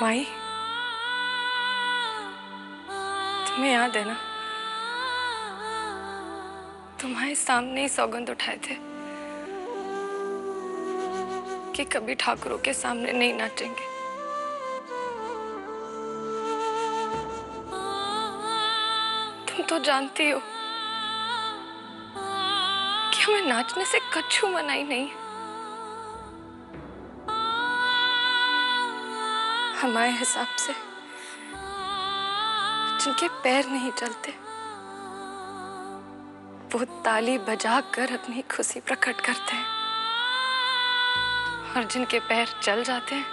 माई, तुम्हें याद है ना? तुम्हारे सामने ही सौगंध उठाए थे कि कभी ठाकुरों के सामने नहीं नाचेंगे। तुम तो जानती हो कि हमें नाचने से कछु मनाई नहीं हमारे हिसाब से, जिनके पैर नहीं चलते वो ताली बजा कर अपनी खुशी प्रकट करते हैं। और जिनके पैर चल जाते हैं,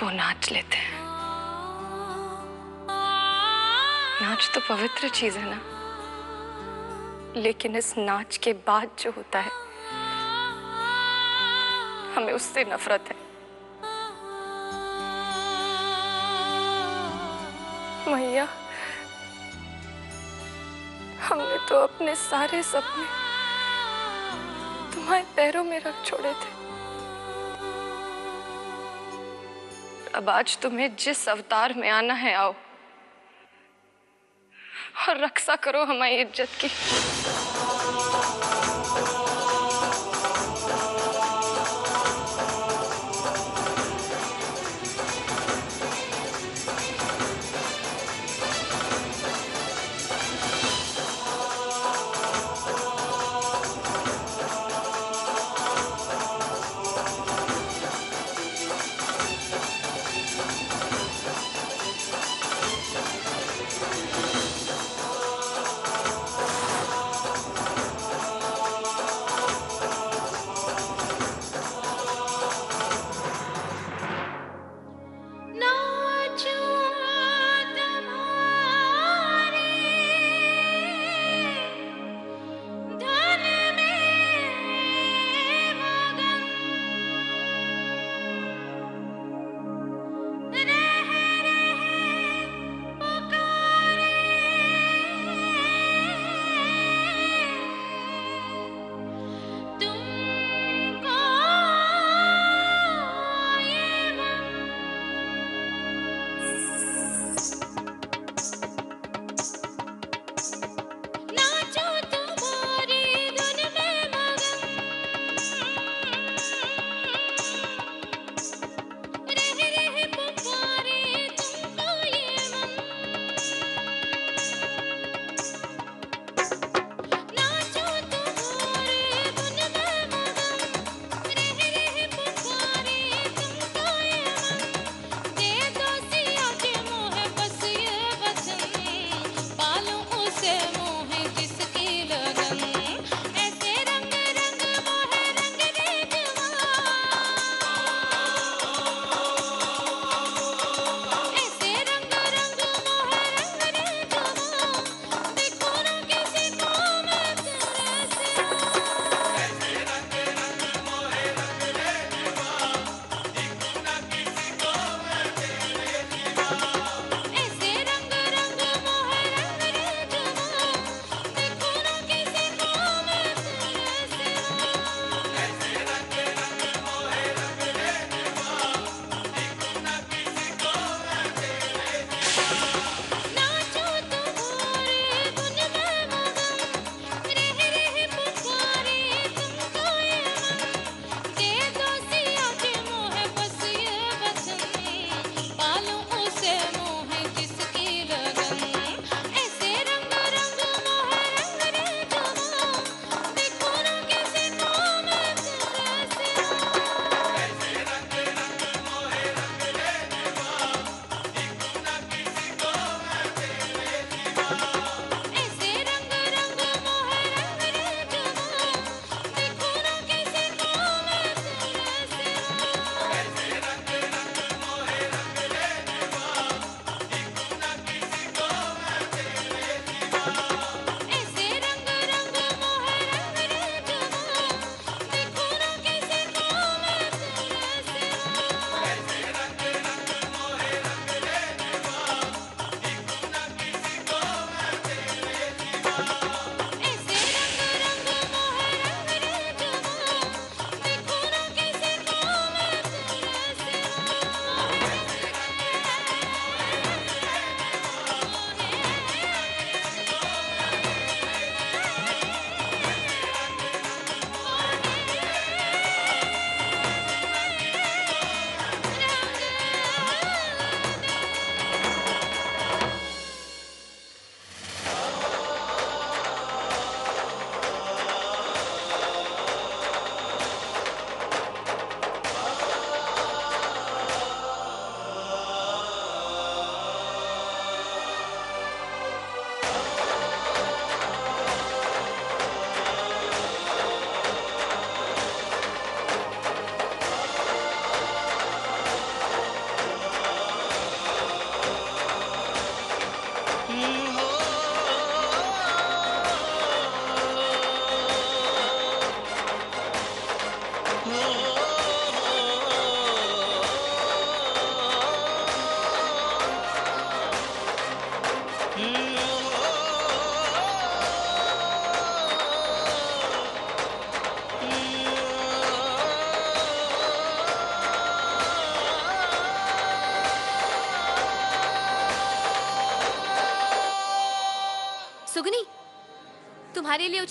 वो नाच लेते हैं। नाच तो पवित्र चीज़ है ना? लेकिन इस नाच के बाद जो होता है, हमें उससे नफरत है। मैया, हमने तो अपने सारे सपने तुम्हारे पैरों में रख छोड़े थे। अब आज तुम्हें जिस अवतार में आना है, आओ। और रक्षा करो हमारी इज़्ज़त की।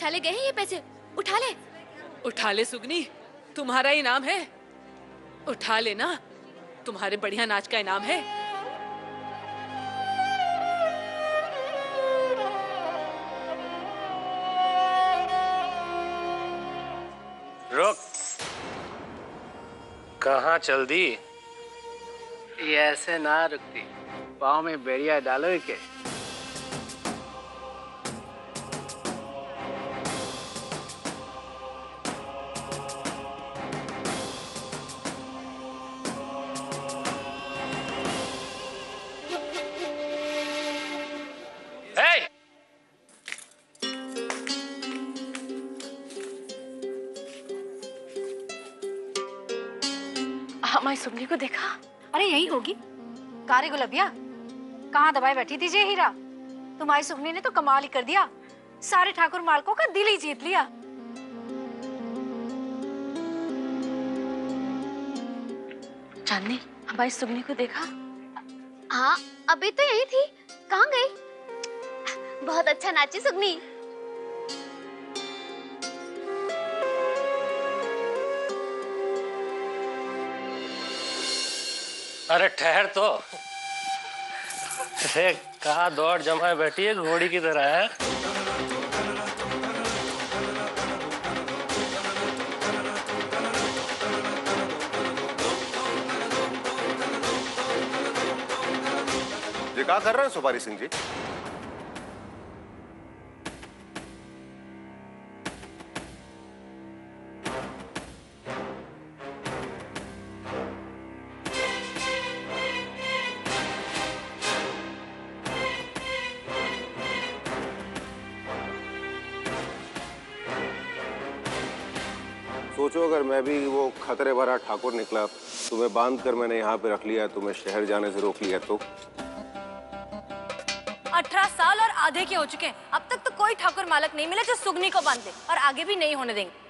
उछाले गए हैं ये पैसे? उठा ले। उठा ले सुगनी। तुम्हारा इनाम है। उठा लेना तुम्हारे बढ़िया नाच का इनाम है। रुक। कहाँ चल दी? ये ऐसे ना रुकती। पाँव में बेरिया डालो के हमारी सुगनी को देखा? अरे यही होगी। कारे गुलबिया कहाँ दबाए बैठी थी जे हीरा तुम्हारी सुगनी ने तो कमाल ही कर दिया। सारे ठाकुर मालकों का दिल ही जीत लिया। चांदनी हमारी सुगनी को देखा? हाँ अभी तो यही थी। कहाँ गई? बहुत अच्छा नाची सुगनी। अरे ठहर तो। अरे कहा दौड़ जमाए बैठी है? घोड़ी की तरह है। क्या कर रहे हैं सुपारी सिंह जी? सोचो अगर मैं भी वो खतरे भरा ठाकुर निकला तुम्हें बाँध कर मैंने यहाँ पे रख लिया तुम्हें शहर जाने से रोक लिया तो? अठारह साल और आधे के हो चुके हैं। अब तक तो कोई ठाकुर मालक नहीं मिला जो सुगनी को बाँध दे और आगे भी नहीं होने देंगे।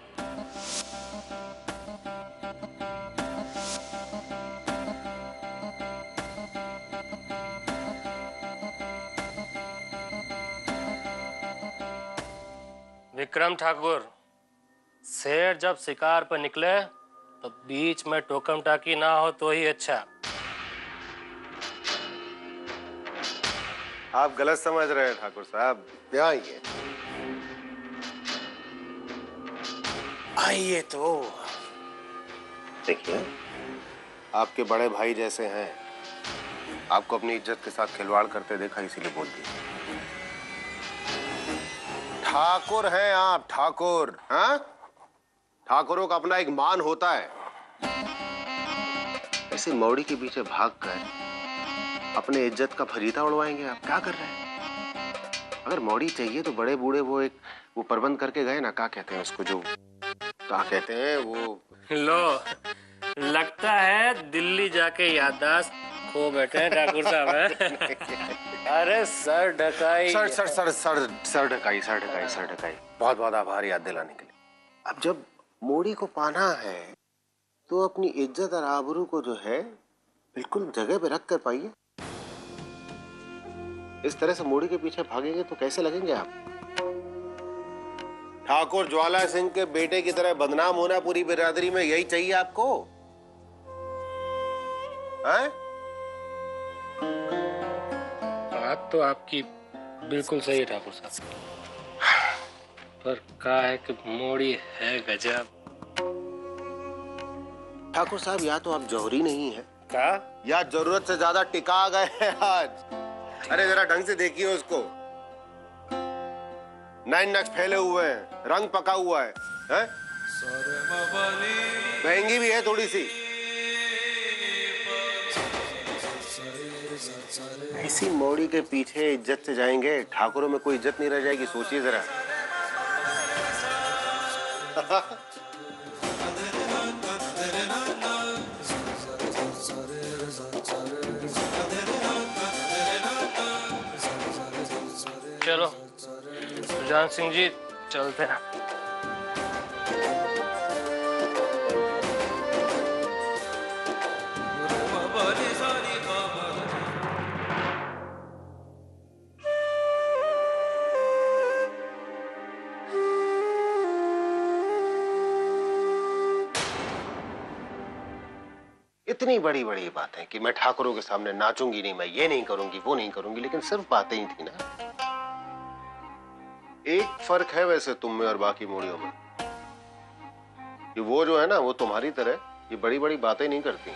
विक्रम ठाकुर शेर जब शिकार पर निकले तो बीच में टोकम टाकी ना हो तो ही अच्छा। आप गलत समझ रहे हैं ठाकुर साहब। क्या आइए। आइए तो। देखिए आपके बड़े भाई जैसे हैं। आपको अपनी इज़्ज़त के साथ खिलवाड़ करते देखा इसीलिए बोल दिया। ठाकुर हैं आप ठाकुर हाँ? ठाकुरों का अपना एक मान होता है। ऐसे मौड़ी के पीछे भाग कर अपने इज़्ज़त का फरीदा उड़वाएँगे आप। क्या कर रहे हैं? अगर मौड़ी चाहिए तो बड़े बूढ़े वो एक वो प्रबंध करके गए ना क्या कहते हैं उसको जो क्या कहते हैं वो? लो लगता है दिल्ली जाके याददाश्त खो बैठे हैं ठाकुर साहब हैं? अरे sir ढकाई। Sir sir sir sir sir ढकाई sir ढकाई सर ढकाई। बहुत बहुत आभार याद दिलाने के लिए। अब जब मोड़ी को पाना है तो अपनी इज़्ज़त और आबरू को जो है बिल्कुल जगह पे रख कर पाइए। इस तरह से मोड़ी के पीछे भागेंगे तो कैसे लगेंगे आप? ठाकुर ज्वाला सिंह के बेटे की तरह बदनाम होना पूरी बिरादरी में यही चाहिए आपको? हैं? बात तो आपकी बिल्कुल सही है ठाकुर साहब। पर का है कि मोड़ी है गजब। ठाकुर साहब या तो आप जौहरी नहीं है। का या ज़रूरत से ज़्यादा टिका गए हैं आज। अरे जरा ढंग से देखिए उसको। नाइन नक्स फैले हुए हैं रंग पका हुआ है, हैं? महँगी भी है थोड़ी सी। इसी मौड़ी के पीछे इज़्ज़त से जाएँगे। ठाकुरों में कोई इज़्ज़त नहीं रह जाएगी सोचिए जरा। सुजान सिंह जी, चलते हैं। इतनी बड़ी बड़ी बातें कि मैं ठाकुरों के सामने नाचूँगी नहीं, मैं ये नहीं करूँगी, वो नहीं करूँगी, लेकिन सिर्फ़ बातें ही थी ना। एक फ़र्क है वैसे तुम में और बाकी मोड़ियों में। कि वो जो है ना, वो तुम्हारी तरह ये बड़ी बड़ी बातें नहीं करती।